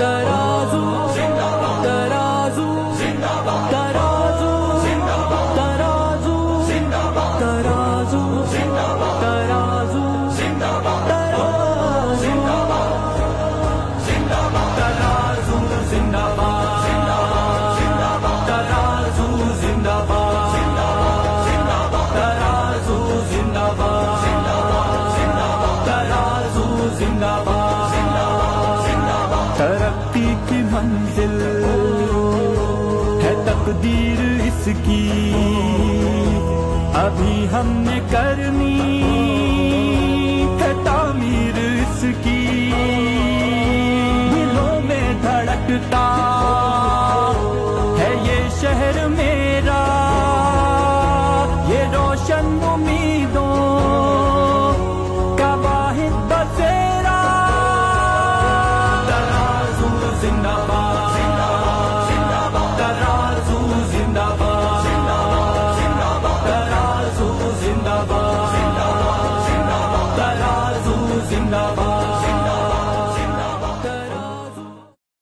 तराजू तराजू तराजू तराजू तराजू तराजू तराजू जिंदाबाद तराजू जिंदाबाद तराजू जिंदाबाद तराजू जिंदाबाद मंजिल है तकदीर इसकी। अभी हमने करनी है तामीर इसकी। दिलों में धड़कता है ये शहर मेरा। ये रोशन उम्मीदों Zindabad.